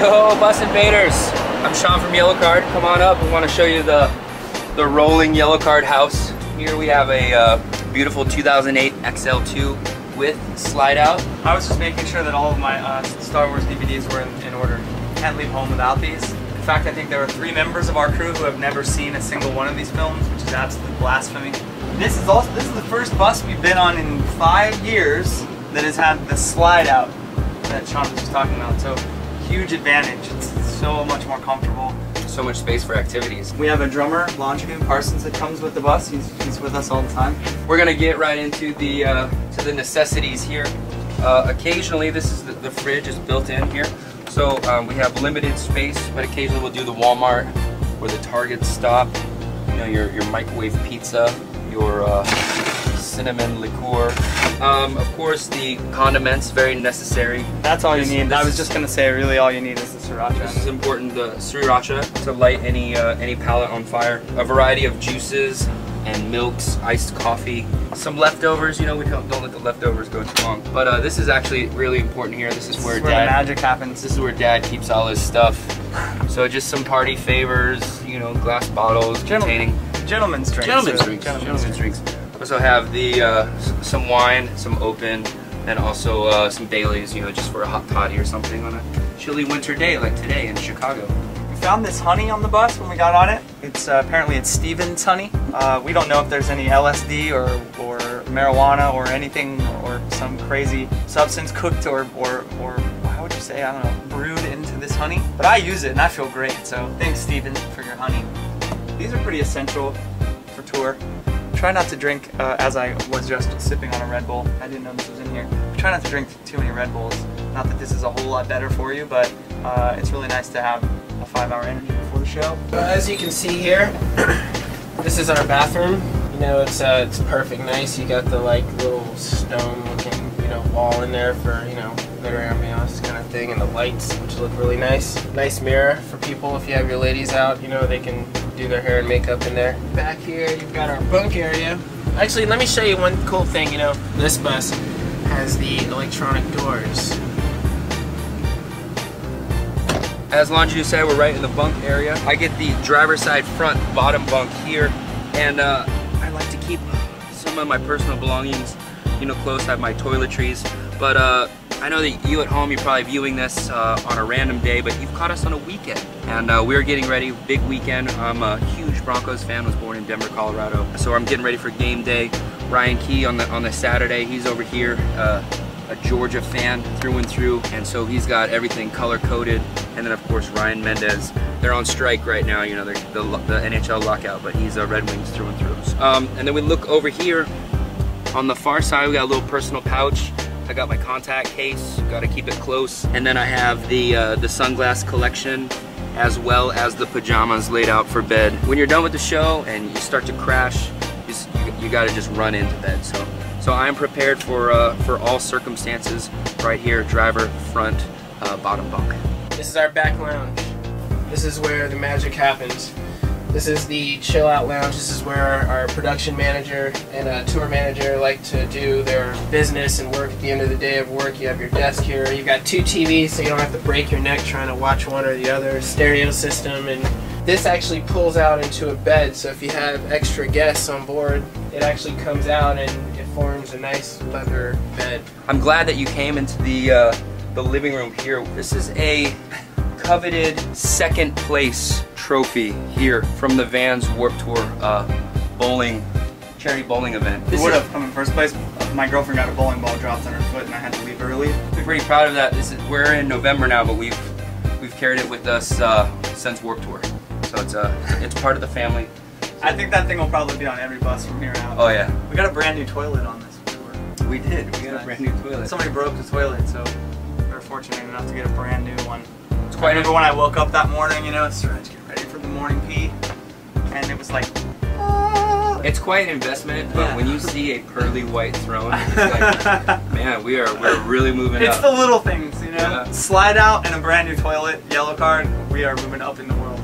Yo, bus invaders! I'm Sean from Yellowcard. Come on up. We want to show you the the rolling Yellowcard house. Here we have a uh, beautiful 2008 XL2 with slide out. I was just making sure that all of my uh, Star Wars DVDs were in, in order. Can't leave home without these. In fact, I think there are three members of our crew who have never seen a single one of these films, which is absolute blasphemy. This is also this is the first bus we've been on in five years that has had the slide out that Sean was just talking about. So huge advantage. It's so much more comfortable. So much space for activities. We have a drummer, Longineu Parsons, that comes with the bus. He's, he's with us all the time. We're gonna get right into the uh, to the necessities here. Uh, occasionally, this is the, the fridge is built in here. So um, we have limited space, but occasionally we'll do the Walmart or the Target stop. You know, your, your microwave pizza, your uh, cinnamon liqueur. Um, of course, the condiments, very necessary. That's all you need. I was just gonna say, really, all you need is the sriracha. This is important, the sriracha, to light any uh, any palate on fire. A variety of juices and milks, iced coffee. Some leftovers, you know, we don't, don't let the leftovers go too long. But uh, this is actually really important here. This is This where is where dad magic happens. This is where dad keeps all his stuff. So just some party favors, you know, glass bottles Gentlemen- containing Gentlemen's drinks. gentlemen's really. drinks. Gentlemen's drinks. Also have the uh, some wine, some open, and also uh, some Baileys, you know, just for a hot toddy or something on a chilly winter day like today in Chicago. We found this honey on the bus when we got on it. It's uh, apparently it's Stevens honey. Uh, we don't know if there's any LSD or, or marijuana or anything or some crazy substance cooked or, or, or how would you say, I don't know, brewed into this honey. But I use it and I feel great, so thanks Steven for your honey. These are pretty essential for tour. Try not to drink, uh, as I was just sipping on a Red Bull. I didn't know this was in here. Try not to drink too many Red Bulls. Not that this is a whole lot better for you, but uh, it's really nice to have a five hour energy before the show. As you can see here, this is our bathroom. You know, it's uh, it's perfect, nice. You got the like little stone-looking, you know, wall in there for you know better ambiance kind of thing, and the lights, which look really nice. Nice mirror for people if you have your ladies out. You know, they can do their hair and makeup in there. Back here, you've got our bunk area. Actually, let me show you one cool thing. You know, this bus has the electronic doors. As Longineu said, we're right in the bunk area. I get the driver's side front bottom bunk here, and uh, I like to keep some of my personal belongings, you know, close. I have my toiletries, but uh, I know that you at home, you're probably viewing this uh, on a random day, but you've caught us on a weekend, and uh, we're getting ready, big weekend. I'm a huge Broncos fan, was born in Denver, Colorado, so I'm getting ready for game day. Ryan Key on the on the Saturday, he's over here. Uh, a Georgia fan through and through, and so he's got everything color coded. And then of course Ryan Mendez. They're on strike right now. You know the, the NHL lockout, but he's a Red Wings through and through. Um, and then we look over here on the far side. We got a little personal pouch. I got my contact case. Got to keep it close. And then I have the uh, the sunglass collection as well as the pajamas laid out for bed. When you're done with the show and you start to crash, you, you, you got to just run into bed. So so I'm prepared for uh, for all circumstances right here, driver, front, uh, bottom bunk. This is our back lounge. This is where the magic happens. This is the chill out lounge. This is where our production manager and a tour manager like to do their business and work at the end of the day of work. You have your desk here. You've got two TVs so you don't have to break your neck trying to watch one or the other. Stereo system and this actually pulls out into a bed so if you have extra guests on board it actually comes out and it forms a nice leather bed. I'm glad that you came into the uh, the living room here. This is a coveted second place trophy here from the Vans Warped Tour uh, bowling charity bowling event. This This would have come in first place. My girlfriend got a bowling ball dropped on her foot and I had to leave early. I'm pretty proud of that. This is we're in November now, but we've we've carried it with us uh, since Warped Tour. So it's uh, it's part of the family. I think that thing will probably be on every bus from here out. Oh yeah, We got a brand new toilet on this tour. we did. We got a brand new toilet. Somebody broke the toilet, so we were fortunate enough to get a brand new one. It's I quite remember when I woke up that morning, you know, started to get ready for the morning pee, and it was like, ah. It's quite an investment, but Yeah. when you see a pearly white throne, it's like, man, we are we're really moving it's up. It's the little things, you know. Yeah. Slide out and a brand new toilet, Yellowcard. We are moving up in the world.